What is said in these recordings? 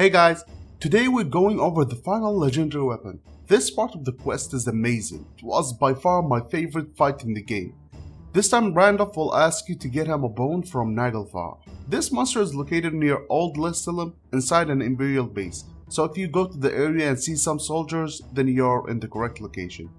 Hey guys, today we're going over the final legendary weapon. This part of the quest is amazing. It was by far my favorite fight in the game. This time Randolph will ask you to get him a bone from Naglfar. This monster is located near Old Lestallum inside an Imperial base. So if you go to the area and see some soldiers, then you're in the correct location.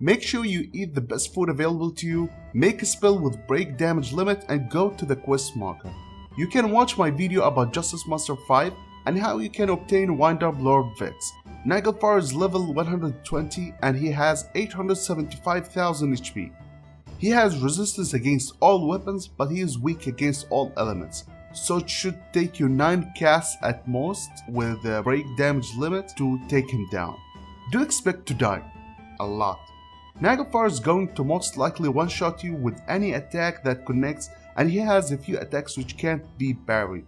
Make sure you eat the best food available to you, make a spell with break damage limit and go to the quest marker. You can watch my video about Justice Monster 5 and how you can obtain Wind Up Lord Vexxos. Naglfar is level 120 and he has 875,000 HP. He has resistance against all weapons but he is weak against all elements. So it should take you 9 casts at most with the break damage limit to take him down. Do expect to die. A lot. Naglfar is going to most likely one-shot you with any attack that connects and he has a few attacks which can't be parried.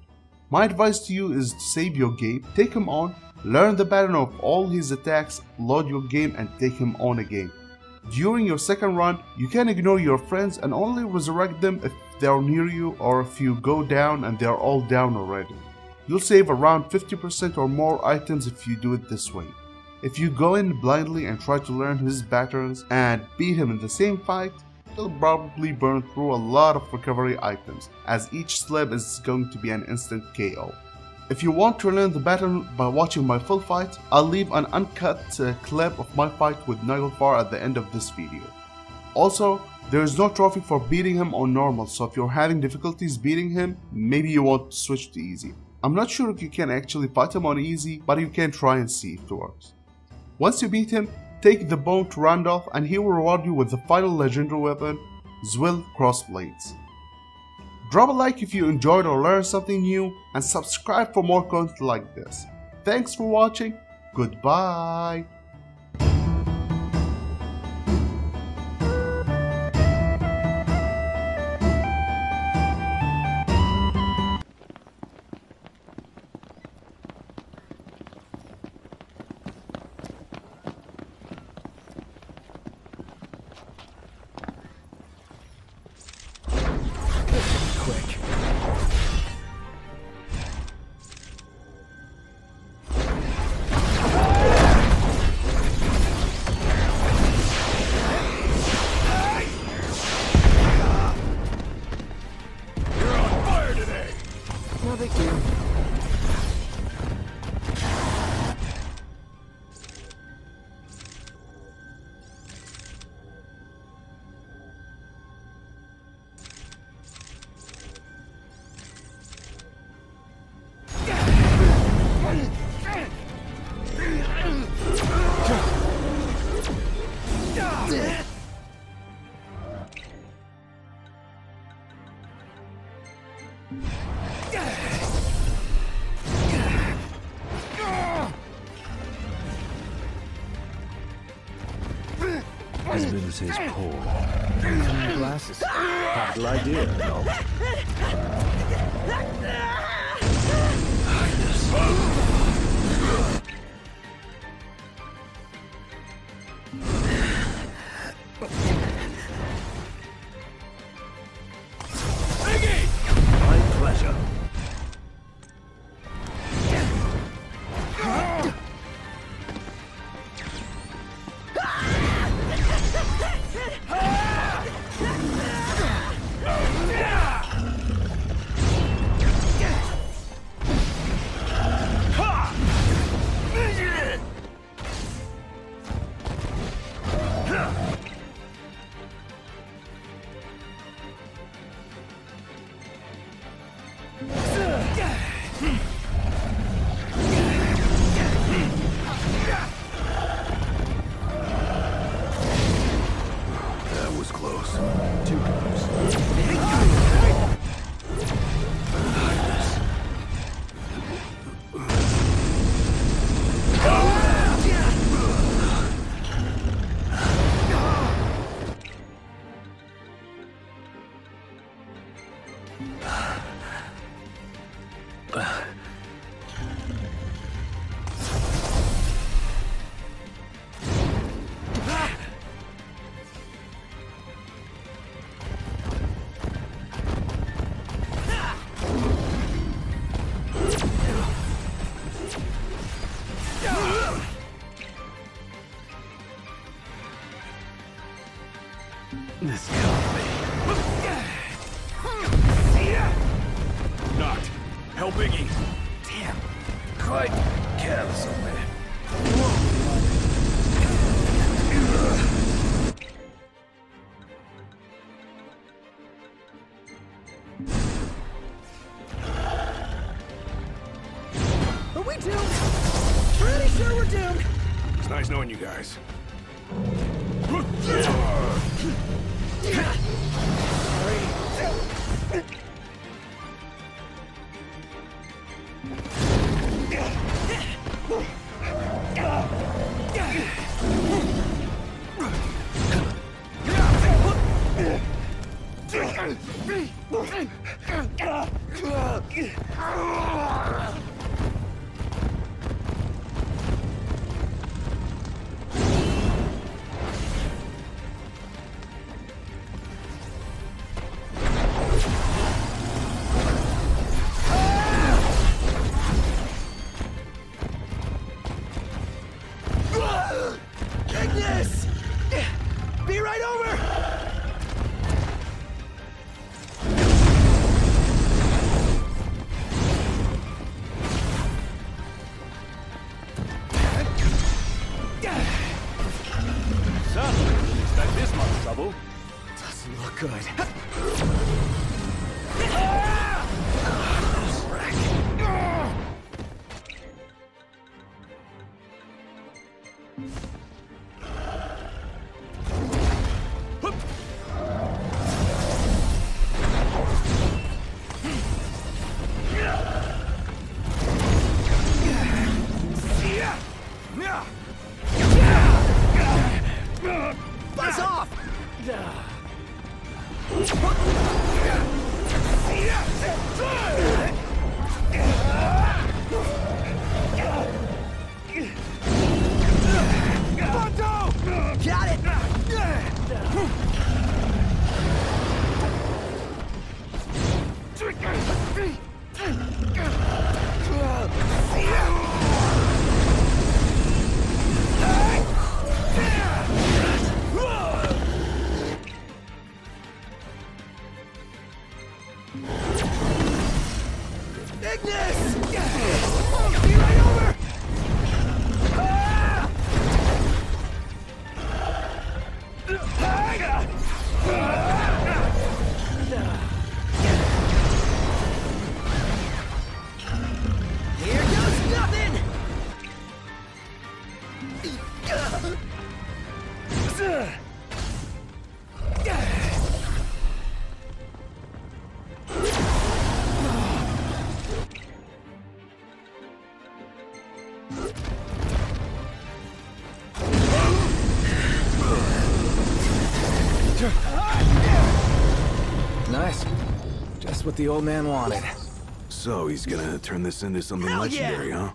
My advice to you is to save your game, take him on, learn the pattern of all his attacks, load your game and take him on again. During your second run, you can ignore your friends and only resurrect them if they are near you or if you go down and they are all down already. You'll save around 50% or more items if you do it this way. If you go in blindly and try to learn his patterns and beat him in the same fight, you'll probably burn through a lot of recovery items as each slab is going to be an instant KO. If you want to learn the pattern by watching my full fight, I'll leave an uncut uh, clip of my fight with Naglfar at the end of this video. Also, there is no trophy for beating him on normal, so if you're having difficulties beating him, maybe you want to switch to easy. I'm not sure if you can actually fight him on easy, but you can try and see if it works. Once you beat him, take the bone to Randolph and he will reward you with the final legendary weapon, Zwill Crossblades. Drop a like if you enjoyed or learned something new and subscribe for more content like this. Thanks for watching, goodbye! His moves is poor. New glasses. Capital idea, no? My 啊。啊 Quite careless of me. Are we doomed? Pretty sure we're doomed. It's nice knowing you guys. Ignis! Be right over! Look good. Nice. Just what the old man wanted. So he's gonna turn this into something Hell yeah. legendary, huh?